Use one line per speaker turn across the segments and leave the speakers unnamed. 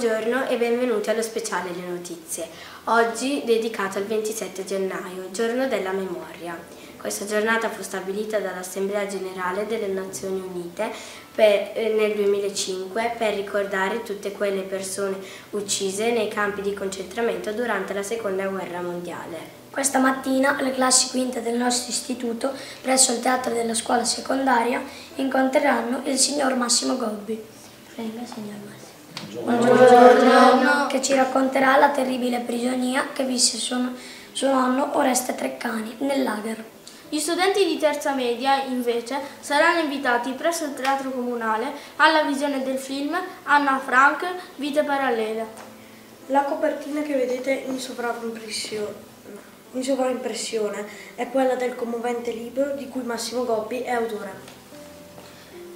Buongiorno e benvenuti allo speciale Le Notizie, oggi dedicato al 27 gennaio, giorno della memoria. Questa giornata fu stabilita dall'Assemblea Generale delle Nazioni Unite per, eh, nel 2005 per ricordare tutte quelle persone uccise nei campi di concentramento durante la Seconda Guerra Mondiale.
Questa mattina le classi quinte del nostro istituto, presso il teatro della scuola secondaria, incontreranno il signor Massimo Gobbi. Venga, signor Massimo. Buongiorno. Che ci racconterà la terribile prigionia che visse suo, suo nonno Oreste Treccani nel lager.
Gli studenti di terza media, invece, saranno invitati presso il Teatro Comunale alla visione del film Anna Frank, Vite parallele.
La copertina che vedete in sovraimpressione in sovraimpressione è quella del commovente libro di cui Massimo Gobbi è autore.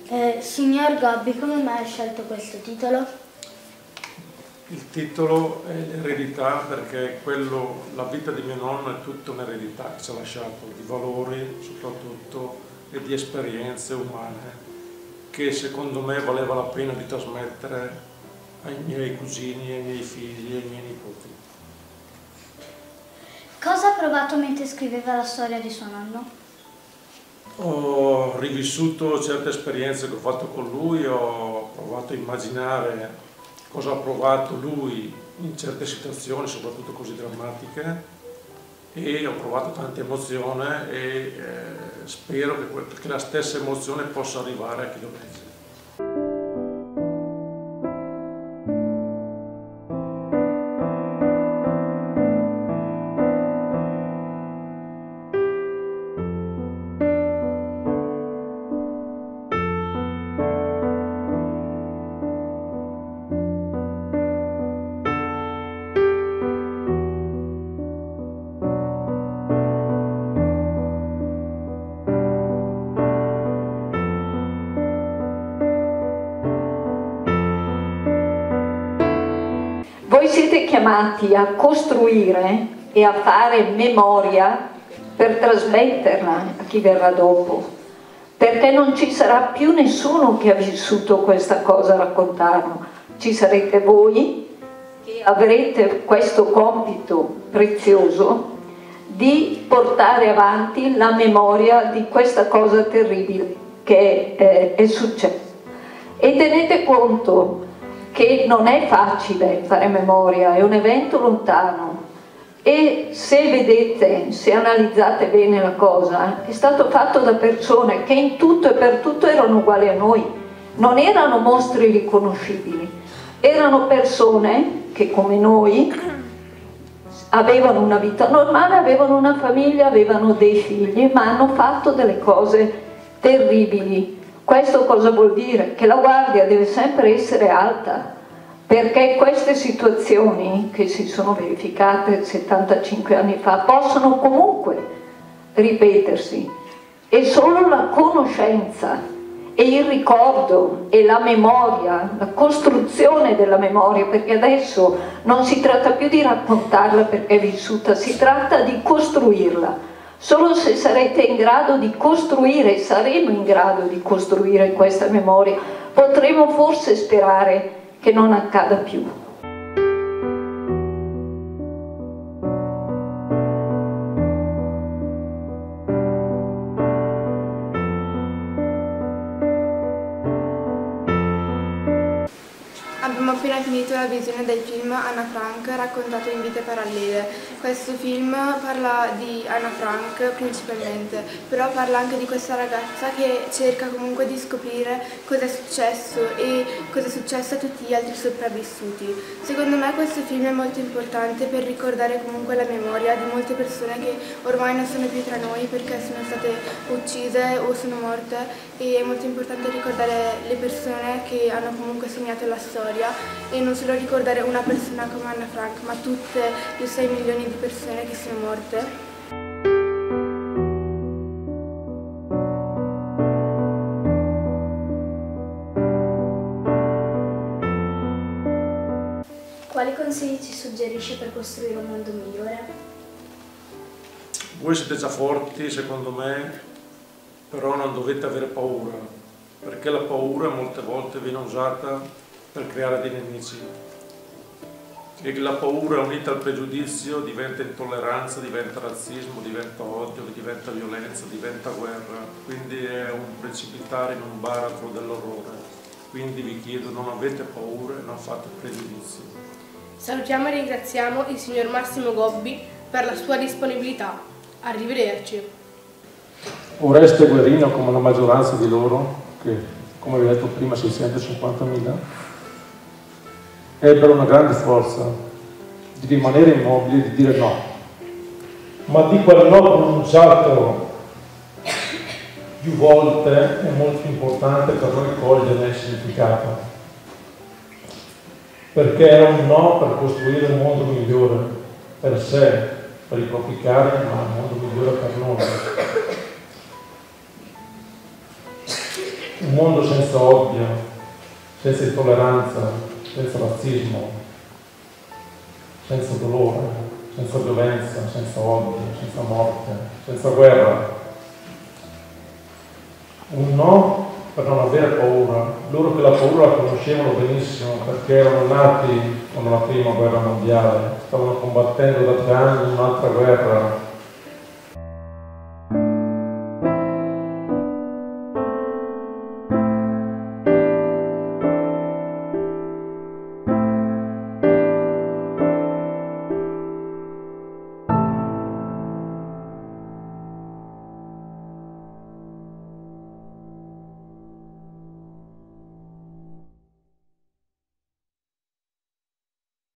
Eh, signor Gobbi, come mai ha scelto questo titolo?
Il titolo è l'eredità perché quello, la vita di mio nonno è tutta un'eredità che ci ha lasciato, di valori soprattutto e di esperienze umane che secondo me valeva la pena di trasmettere ai miei cugini, ai miei figli e ai miei nipoti.
Cosa ha provato mentre scriveva la storia di suo nonno?
Ho rivissuto certe esperienze che ho fatto con lui, ho provato a immaginare cosa ha provato lui in certe situazioni, soprattutto così drammatiche, e ho provato tante emozioni e eh, spero che, che la stessa emozione possa arrivare a chi lo legge.
Voi siete chiamati a costruire e a fare memoria per trasmetterla a chi verrà dopo, perché non ci sarà più nessuno che ha vissuto questa cosa a raccontarlo, ci sarete voi che avrete questo compito prezioso di portare avanti la memoria di questa cosa terribile che è, è successa. E tenete conto che non è facile fare memoria, è un evento lontano. E se vedete, se analizzate bene la cosa, è stato fatto da persone che in tutto e per tutto erano uguali a noi, non erano mostri riconoscibili, erano persone che come noi avevano una vita normale, avevano una famiglia, avevano dei figli, ma hanno fatto delle cose terribili questo cosa vuol dire? Che la guardia deve sempre essere alta, perché queste situazioni che si sono verificate 75 anni fa possono comunque ripetersi e solo la conoscenza e il ricordo e la memoria, la costruzione della memoria, perché adesso non si tratta più di raccontarla perché è vissuta, si tratta di costruirla Solo se sarete in grado di costruire, saremo in grado di costruire questa memoria, potremo forse sperare che non accada più.
Abbiamo appena finito la visione del film Anna Frank raccontato in vite parallele. Questo film parla di Anna Frank principalmente, però parla anche di questa ragazza che cerca comunque di scoprire cosa è successo e cosa è successo a tutti gli altri sopravvissuti. Secondo me questo film è molto importante per ricordare comunque la memoria di molte persone che ormai non sono più tra noi perché sono state uccise o sono morte e è molto importante ricordare le persone che hanno comunque segnato la storia e non solo ricordare una persona come Anna Frank, ma tutte le 6 milioni di persone che sono morte.
Quali consigli ci suggerisce per costruire un mondo migliore?
Voi siete già forti, secondo me, però non dovete avere paura, perché la paura molte volte viene usata per creare dei nemici. e la paura unita al pregiudizio diventa intolleranza, diventa razzismo, diventa odio, diventa violenza, diventa guerra, quindi è un precipitare in un baratro dell'orrore. Quindi vi chiedo, non avete paura e non fate pregiudizi.
Salutiamo e ringraziamo il signor Massimo Gobbi per la sua disponibilità. Arrivederci.
Oreste Guerino, come la maggioranza di loro, che come vi ho detto prima 650.000, ebbero una grande forza di rimanere immobili e di dire no. Ma di quel no pronunciato più volte è molto importante per noi cogliere il significato. Perché era un no per costruire un mondo migliore per sé, per i propri cari, ma un mondo migliore per noi. Un mondo senza odio, senza intolleranza, senza razzismo, senza dolore, senza violenza, senza odio, senza morte, senza guerra. Un no per non avere paura. Loro che la paura la conoscevano benissimo perché erano nati con la prima guerra mondiale, stavano combattendo da tre anni un'altra guerra